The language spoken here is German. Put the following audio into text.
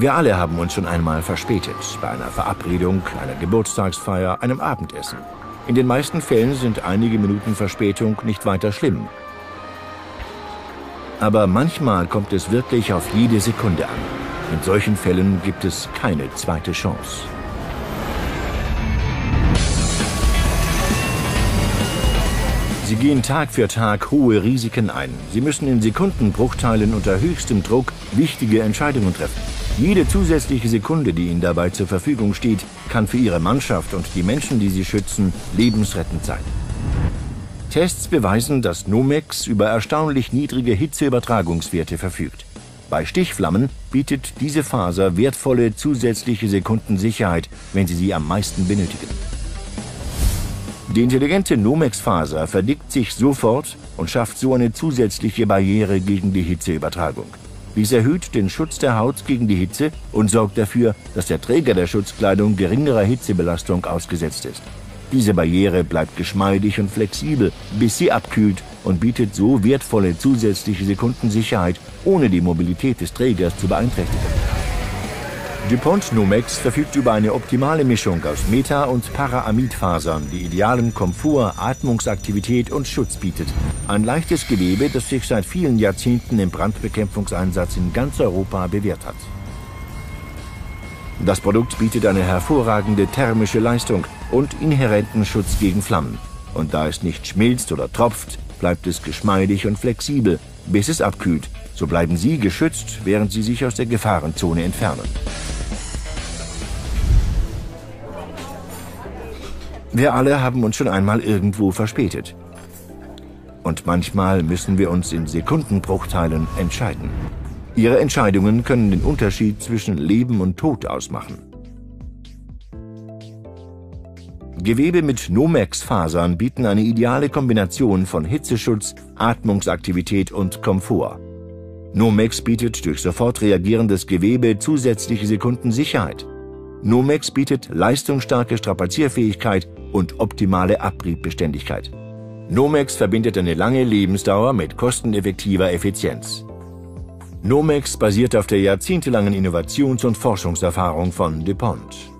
Wir alle haben uns schon einmal verspätet, bei einer Verabredung, einer Geburtstagsfeier, einem Abendessen. In den meisten Fällen sind einige Minuten Verspätung nicht weiter schlimm. Aber manchmal kommt es wirklich auf jede Sekunde an. In solchen Fällen gibt es keine zweite Chance. Sie gehen Tag für Tag hohe Risiken ein. Sie müssen in Sekundenbruchteilen unter höchstem Druck wichtige Entscheidungen treffen. Jede zusätzliche Sekunde, die Ihnen dabei zur Verfügung steht, kann für Ihre Mannschaft und die Menschen, die Sie schützen, lebensrettend sein. Tests beweisen, dass Nomex über erstaunlich niedrige Hitzeübertragungswerte verfügt. Bei Stichflammen bietet diese Faser wertvolle zusätzliche Sekunden Sicherheit, wenn Sie sie am meisten benötigen. Die intelligente Nomex-Faser verdickt sich sofort und schafft so eine zusätzliche Barriere gegen die Hitzeübertragung. Dies erhöht den Schutz der Haut gegen die Hitze und sorgt dafür, dass der Träger der Schutzkleidung geringerer Hitzebelastung ausgesetzt ist. Diese Barriere bleibt geschmeidig und flexibel, bis sie abkühlt und bietet so wertvolle zusätzliche Sekundensicherheit, ohne die Mobilität des Trägers zu beeinträchtigen. DuPont Numex verfügt über eine optimale Mischung aus Meta- und Paraamidfasern, die idealen Komfort, Atmungsaktivität und Schutz bietet. Ein leichtes Gewebe, das sich seit vielen Jahrzehnten im Brandbekämpfungseinsatz in ganz Europa bewährt hat. Das Produkt bietet eine hervorragende thermische Leistung und inhärenten Schutz gegen Flammen. Und da es nicht schmilzt oder tropft, bleibt es geschmeidig und flexibel, bis es abkühlt. So bleiben Sie geschützt, während Sie sich aus der Gefahrenzone entfernen. Wir alle haben uns schon einmal irgendwo verspätet. Und manchmal müssen wir uns in Sekundenbruchteilen entscheiden. Ihre Entscheidungen können den Unterschied zwischen Leben und Tod ausmachen. Gewebe mit Nomex-Fasern bieten eine ideale Kombination von Hitzeschutz, Atmungsaktivität und Komfort. Nomex bietet durch sofort reagierendes Gewebe zusätzliche Sekundensicherheit. Nomex bietet leistungsstarke Strapazierfähigkeit und optimale Abriebbeständigkeit. Nomex verbindet eine lange Lebensdauer mit kosteneffektiver Effizienz. Nomex basiert auf der jahrzehntelangen Innovations- und Forschungserfahrung von DuPont.